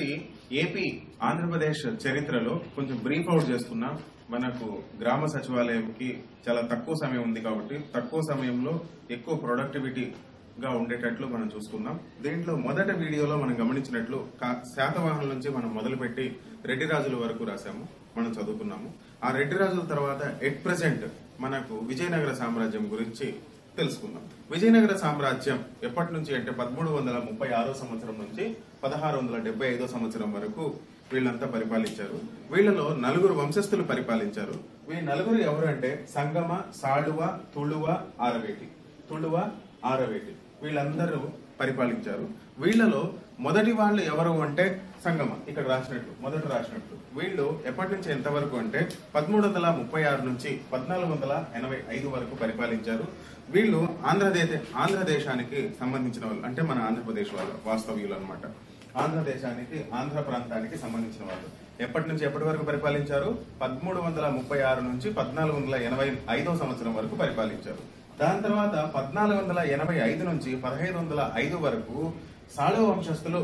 ఒకటి ఏపీ ఆంధ్రప్రదేశ్ చరిత్రలో కొంచెం బ్రీఫ్ అవుట్ చేస్తున్నా. మనకు గ్రామ సచివాలయంకి చాలా తక్కువ సమయం ఉంది కాబట్టి తక్కువ సమయంలో ఎక్కువ ప్రొడక్టివిటీ గా ఉండేటట్లు మనం చూసుకుందాం. దీంట్లో మొదటి వీడియోలో మనం గమనించినట్లు కా- నుంచి మనం మొదలుపెట్టి రెడ్డి రాజుల వరకు రాశాము. మనం చదువుకున్నాము. ఆ రెడ్డి రాజుల తర్వాత ఎట్ ప్రెసెంట్ మనకు విజయనగర సామ్రాజ్యం గురించి తెలుసుకుందాం. విజయనగర సామ్రాజ్యం ఎప్పటి నుంచి అంటే పదమూడు వందల ముప్పై ఆరో సంవత్సరం నుంచి పదహారు వందల డెబ్బై ఐదో సంవత్సరం వరకు వీళ్ళంతా పరిపాలించారు. వీళ్ళలో నలుగురు వంశస్థులు పరిపాలించారు. వీ నలుగురు ఎవరు అంటే సంగమ సాడువ తుళువ ఆరవేటి. తుళువ ఆరవేటి. వీళ్ళందరూ పరిపాలించారు. వీళ్ళలో మొదటి వాళ్ళు ఎవరు అంటే సంగమ. ఇక్కడ రాసినట్లు మొదట రాసినట్లు. వీళ్ళు ఎప్పటి నుంచి ఎంతవరకు అంటే పదమూడు వందల ముప్పై ఆరు నుంచి పద్నాలుగు వందల ఎనభై ఐదు వరకు పరిపాలించారు. వీళ్ళు ఆంధ్రదేశ ఆంధ్రదేశానికి సంబంధించిన వాళ్ళు అంటే మన ఆంధ్రప్రదేశ్ వాళ్ళు వాస్తవ్యులు అనమాట ఆంధ్రదేశానికి ఆంధ్ర ప్రాంతానికి సంబంధించిన వాళ్ళు. ఎప్పటి నుంచి ఎప్పటి వరకు పరిపాలించారు? పదమూడు వందల ముప్పై ఆరు నుంచి పద్నాలుగు వందల ఎనభై ఐదో సంవత్సరం వరకు పరిపాలించారు. దాని తర్వాత పద్నాలుగు వందల ఎనభై ఐదు నుంచి పదహైదు వందల ఐదు వరకు సాళవ వంశస్థులు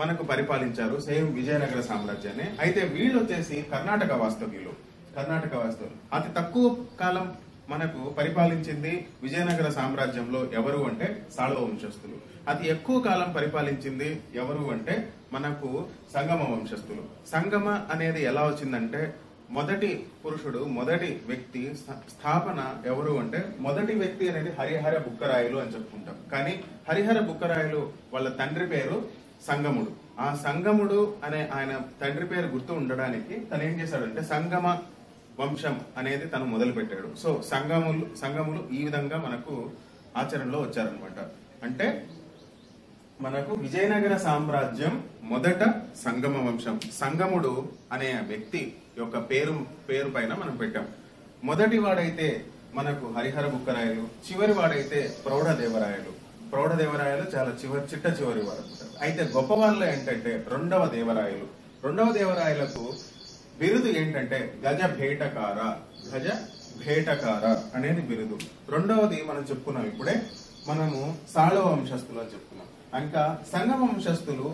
మనకు పరిపాలించారు సేమ్ విజయనగర సామ్రాజ్యాన్ని. అయితే వీళ్ళు వచ్చేసి కర్ణాటక వాస్తవ్యులు. కర్ణాటక వాస్తవులు అతి తక్కువ కాలం మనకు పరిపాలించింది విజయనగర సామ్రాజ్యంలో ఎవరు అంటే సాళవ వంశస్థులు. అతి ఎక్కువ కాలం పరిపాలించింది ఎవరు అంటే మనకు సంగమ వంశస్థులు. సంగమ అనేది ఎలా వచ్చిందంటే మొదటి పురుషుడు మొదటి వ్యక్తి స్థాపన ఎవరు అంటే మొదటి వ్యక్తి అనేది హరిహర బుక్కరాయలు అని చెప్పుకుంటాం. కానీ హరిహర బుక్కరాయలు వాళ్ళ తండ్రి పేరు సంగముడు. ఆ సంగముడు అనే ఆయన తండ్రి పేరు గుర్తు ఉండడానికి తను ఏం చేశాడంటే సంగమ వంశం అనేది తను మొదలు పెట్టాడు సో సంగములు సంగములు ఈ విధంగా మనకు ఆచరణలో వచ్చారనమాట అంటే మనకు విజయనగర సామ్రాజ్యం మొదట సంగమ వంశం. సంగముడు అనే వ్యక్తి యొక్క పేరు పేరు పైన మనం పెట్టాం. మొదటి వాడైతే మనకు హరిహర బుక్కరాయలు చివరి వాడైతే ప్రౌఢదేవరాయలు ప్రౌఢదేవరాయలు చాలా చివరి చిట్ట చివరి వారు అయితే గొప్ప వాళ్ళు ఏంటంటే రెండవ దేవరాయలు. రెండవ దేవరాయలకు బిరుదు ఏంటంటే గజ భేటకార గజ భేటకార అనేది బిరుదు. రెండవది మనం చెప్పుకున్నాం ఇప్పుడే మనము సాళవ వంశస్థులు అని చెప్పుకున్నాం. ఇంకా సంగమ వంశస్థులు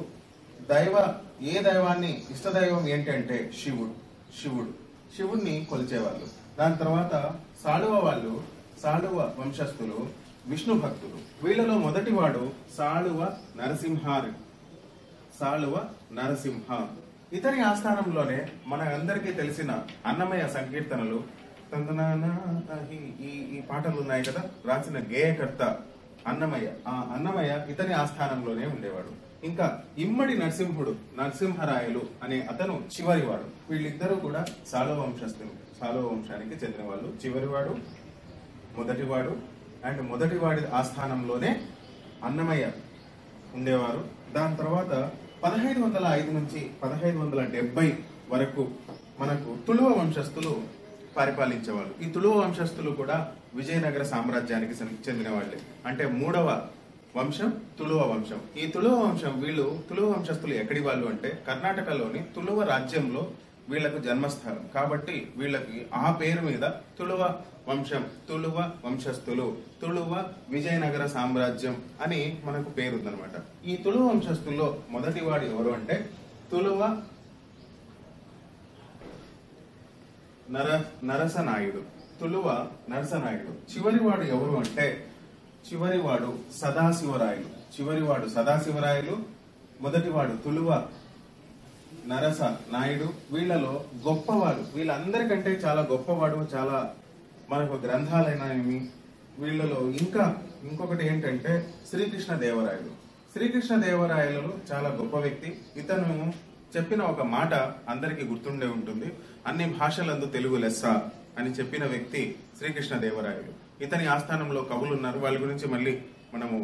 దైవ ఏ దైవాన్ని ఇష్ట దైవం ఏంటంటే శివుడు. శివుడు. శివుణ్ణి కొలిచేవాళ్ళు. దాని తర్వాత సాళువ వాళ్ళు సాళువ వంశస్థులు విష్ణు భక్తులు. వీళ్ళలో మొదటివాడు సాళువ నరసింహారు. సాళువ నరసింహ. ఇతని ఆస్థానంలోనే మన అందరికీ తెలిసిన అన్నమయ్య సంకీర్తనలు ఈ- ఈ పాటలు ఉన్నాయి కదా? రాసిన గేయకర్త అన్నమయ్య. ఆ అన్నమయ్య ఇతని ఆస్థానంలోనే ఉండేవాడు. ఇంకా ఇమ్మడి నరసింహుడు నరసింహరాయలు అనే అతను చివరివాడు. వీళ్ళిద్దరూ కూడా సాలవ వంశస్థులు. సాలవ వంశానికి చెందిన వాళ్ళు చివరివాడు మొదటివాడు అండ్ మొదటివాడి ఆస్థానంలోనే అన్నమయ్య ఉండేవారు. దాని తర్వాత పదహైదు వందల ఐదు నుంచి పదహైదు వందల డెబ్బై వరకు మనకు తుళువ వంశస్థులు పరిపాలించేవాళ్ళు. ఈ తుళువ వంశస్థులు కూడా విజయనగర సామ్రాజ్యానికి చెందిన వాళ్ళే అంటే మూడవ వంశం తులువ వంశం. ఈ తులువ వంశం వీళ్ళు తులువ వంశస్థులు ఎక్కడి వాళ్ళు అంటే కర్ణాటకలోని తులువ రాజ్యంలో వీళ్ళకు జన్మస్థానం కాబట్టి వీళ్ళకి ఆ పేరు మీద తులువ వంశం తులువ వంశస్థులు తుళువ విజయనగర సామ్రాజ్యం అని మనకు పేరుందనమాట ఈ తులువ వంశస్థుల్లో మొదటి వాడు ఎవరు అంటే తులువ నర నరసనాయుడు. తులువ నరసనాయుడు. చివరివాడు ఎవరు అంటే చివరివాడు సదాశివరాయలు. చివరివాడు సదాశివరాయలు మొదటివాడు తులువ నరస నాయుడు. వీళ్ళలో గొప్పవాడు వీళ్ళందరికంటే చాలా గొప్పవాడు చాలా మనకు గ్రంథాలైనవి. వీళ్ళలో ఇంకా ఇంకొకటి ఏంటంటే శ్రీకృష్ణ దేవరాయలు శ్రీకృష్ణ దేవరాయలు చాలా గొప్ప వ్యక్తి. ఇతను చెప్పిన ఒక మాట అందరికీ గుర్తుండే ఉంటుంది. అన్ని భాషలందు తెలుగు లెస్స అని చెప్పిన వ్యక్తి శ్రీకృష్ణదేవరాయలు. ఇతని ఆస్థానంలో కవులు ఉన్నారు వాళ్ళ గురించి మళ్ళీ మనము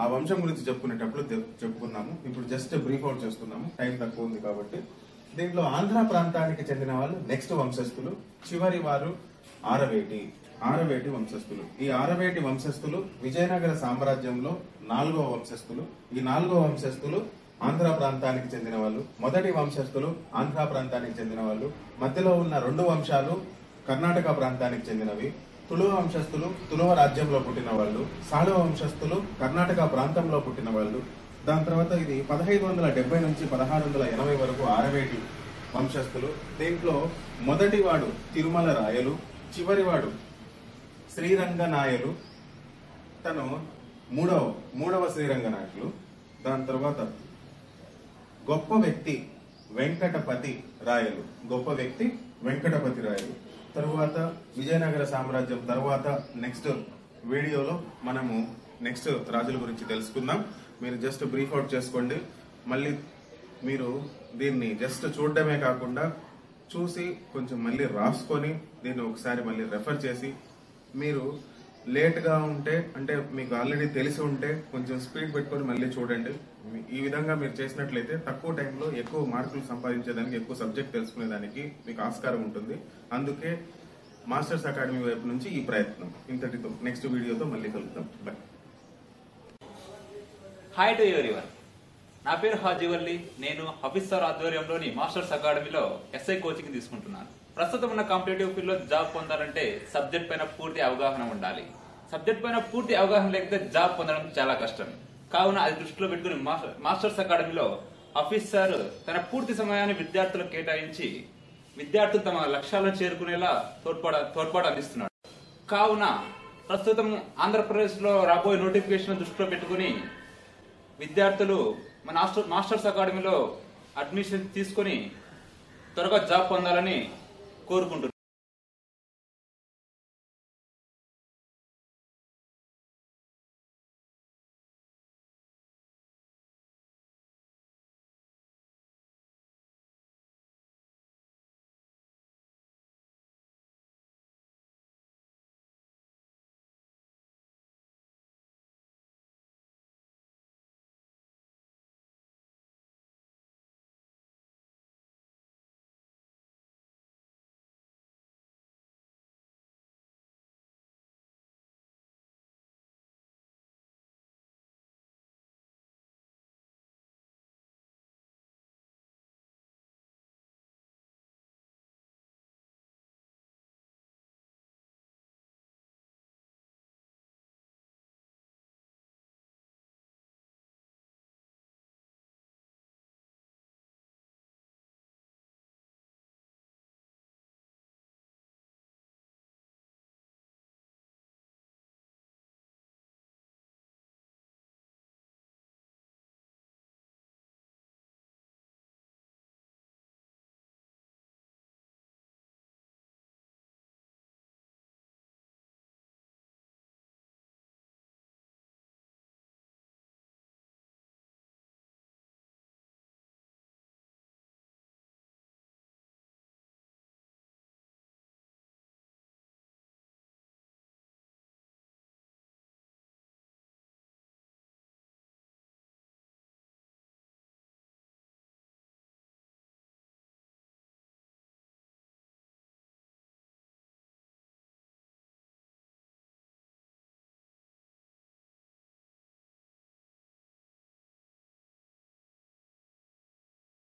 ఆ వంశం గురించి చెప్పుకునేటప్పుడు చెప్పుకున్నాము. ఇప్పుడు జస్ట్ బ్రీఫ్ అవుట్ చేస్తున్నాము. టైం తక్కువ ఉంది కాబట్టి. దీంట్లో ఆంధ్ర ప్రాంతానికి చెందిన వాళ్ళు నెక్స్ట్ వంశస్థులు చివరి వారు ఆరవేటి. ఆరవేటి వంశస్థులు. ఈ ఆరవేటి వంశస్థులు విజయనగర సామ్రాజ్యంలో నాలుగో వంశస్థులు. ఈ నాలుగో వంశస్థులు ఆంధ్ర ప్రాంతానికి చెందిన వాళ్ళు. మొదటి వంశస్థులు ఆంధ్ర ప్రాంతానికి చెందిన వాళ్ళు. మధ్యలో ఉన్న రెండు వంశాలు కర్ణాటక ప్రాంతానికి చెందినవి. తుళువ వంశస్థులు తులువ రాజ్యంలో పుట్టిన వాళ్ళు సాళువ వంశస్థులు కర్ణాటక ప్రాంతంలో పుట్టిన వాళ్ళు. దాని తర్వాత ఇది పదహైదు వందల డెబ్బై నుంచి పదహారు వందల ఎనభై వరకు ఆరవేటి వంశస్థులు. దీంట్లో మొదటివాడు తిరుమల రాయలు చివరివాడు శ్రీరంగ నాయలు తను మూడవ మూడవ శ్రీరంగ నాయకులు. దాని తర్వాత గొప్ప వ్యక్తి వెంకటపతి రాయలు. గొప్ప వ్యక్తి వెంకటపతి రాయలు. తరువాత విజయనగర సామ్రాజ్యం తర్వాత నెక్స్ట్ వీడియోలో మనము నెక్స్ట్ రాజుల గురించి తెలుసుకుందాం. మీరు జస్ట్ బ్రీఫ్ అవుట్ చేసుకోండి. మళ్ళీ మీరు దీన్ని జస్ట్ చూడడమే కాకుండా చూసి కొంచెం మళ్ళీ రాసుకొని దీన్ని ఒకసారి మళ్ళీ రెఫర్ చేసి మీరు లేట్గా ఉంటే అంటే మీకు ఆల్రెడీ తెలిసి ఉంటే కొంచెం స్పీడ్ పెట్టుకొని మళ్ళీ చూడండి. ఈ విధంగా మీరు చేసినట్లయితే తక్కువ టైంలో ఎక్కువ మార్కులు సంపాదించేదానికి ఎక్కువ సబ్జెక్ట్ తెలుసుకునేదానికి మీకు ఆస్కారం ఉంటుంది. అందుకే మాస్టర్స్ అకాడమీ వైపు నుంచి ఈ ప్రయత్నం. ఇంతటితో నెక్స్ట్ వీడియోతో మళ్ళీ కలుద్దాం. బాయ్ హాయ్ టు ఎవరీవన్ నా పేరు హాజీవల్లి. నేను హఫీజ్ ఆధ్వర్యంలోని మాస్టర్స్ అకాడమీలో ఎస్ఐ కోచింగ్ తీసుకుంటున్నాను. ప్రస్తుతం ఉన్న కాంపిటేటివ్ ఫీల్డ్లో జాబ్ పొందాలంటే సబ్జెక్ట్ పైన పూర్తి అవగాహన ఉండాలి. సబ్జెక్ట్ పైన పూర్తి అవగాహన లేకపోతే జాబ్ పొందడం చాలా కష్టం. కావున అది దృష్టిలో పెట్టుకుని మాస్టర్- మాస్టర్స్ అకాడమీలో ఆఫీసర్ సార్ తన పూర్తి సమయాన్ని విద్యార్థులకు కేటాయించి విద్యార్థులు తమ లక్ష్యాలను చేరుకునేలా తోడ్పాటు తోడ్పాటు అందిస్తున్నాడు. కావున ప్రస్తుతం ఆంధ్రప్రదేశ్లో రాబోయే నోటిఫికేషన్ దృష్టిలో పెట్టుకుని విద్యార్థులు మన మాస్టర్ మాస్టర్స్ అకాడమీలో అడ్మిషన్ తీసుకొని త్వరగా జాబ్ పొందాలని கோருகின்றோம்